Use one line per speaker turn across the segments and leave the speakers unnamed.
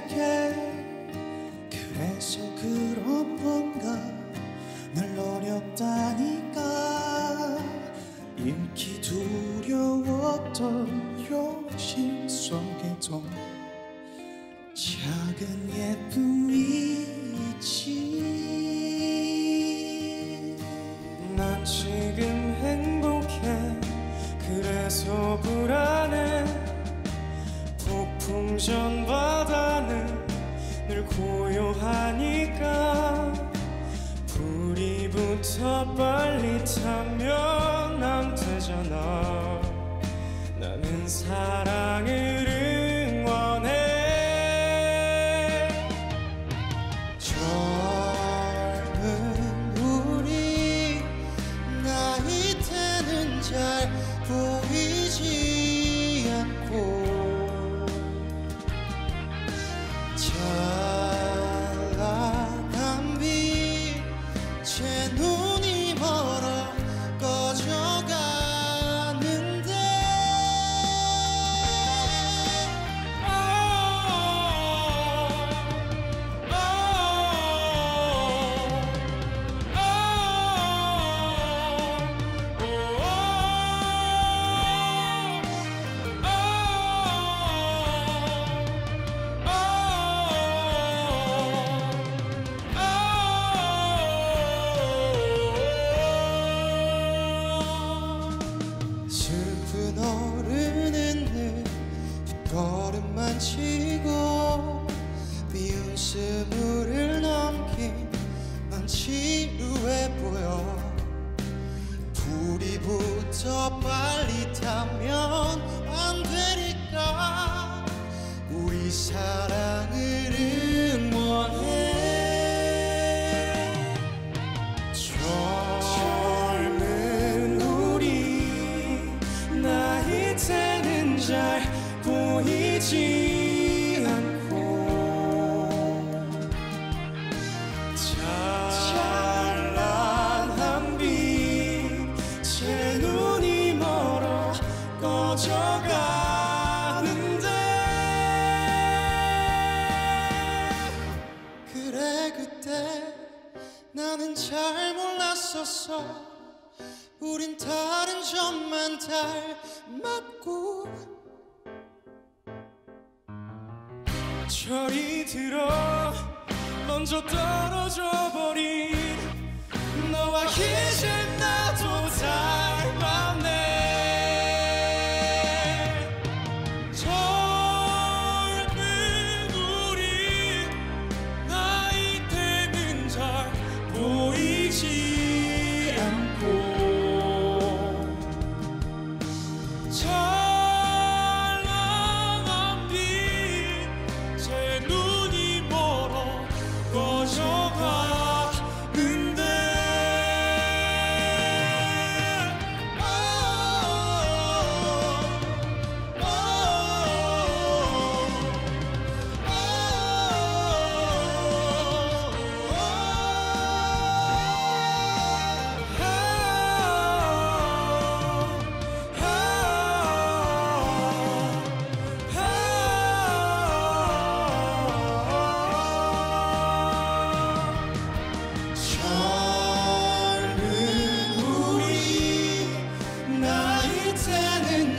어색해 그래서 그런 건가 늘 어렵다니까. 잃기 두려웠던 욕심 속에도 작은 예쁨이 있지.
난 붙어 빨리 타면 안 되잖아. 나는 사랑을
치고 비웃음을 넘긴 넌 지루해 보여. 불이 붙어 빨리 타면 안 되니까 우리 사랑을
꺼져가는데.
그래 그때 나는 잘 몰랐었어. 우린 다른 점만 닮았고.
철이 들어 먼저 떨어져 버린 너와 이제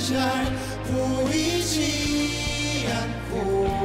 잘 보이지 않고